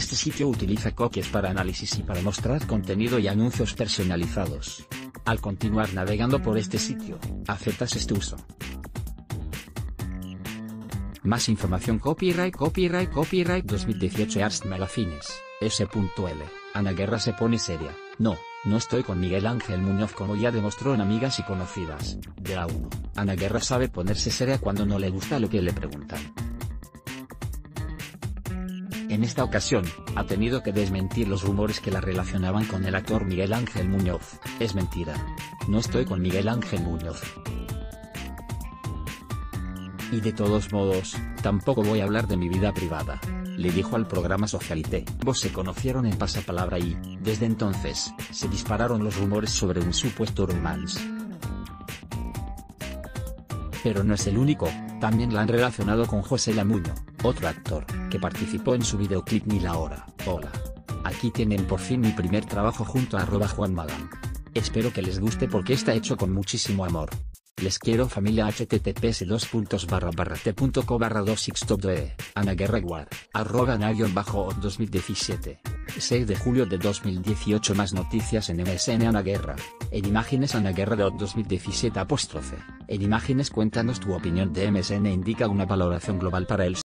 Este sitio utiliza cookies para análisis y para mostrar contenido y anuncios personalizados. Al continuar navegando por este sitio, aceptas este uso. Más información Copyright Copyright Copyright 2018 Arts Magazines, S.L. Ana Guerra se pone seria. No, no estoy con Miguel Ángel Muñoz como ya demostró en Amigas y Conocidas, de la 1. Ana Guerra sabe ponerse seria cuando no le gusta lo que le preguntan. En esta ocasión, ha tenido que desmentir los rumores que la relacionaban con el actor Miguel Ángel Muñoz. Es mentira. No estoy con Miguel Ángel Muñoz. Y de todos modos, tampoco voy a hablar de mi vida privada. Le dijo al programa Socialité. Vos se conocieron en pasapalabra y, desde entonces, se dispararon los rumores sobre un supuesto romance. Pero no es el único, también la han relacionado con José Lamuño, otro actor, que participó en su videoclip Ni la hora. Hola. Aquí tienen por fin mi primer trabajo junto a arroba Juan Magán. Espero que les guste porque está hecho con muchísimo amor. Les quiero familia https dos puntos barra barra t.co barra 2 de Ana Guerra arroba bajo 2017. 6 de julio de 2018 Más noticias en MSN Ana Guerra. En imágenes Ana Guerra de 2017 apóstrofe. En imágenes cuéntanos tu opinión de MSN indica una valoración global para el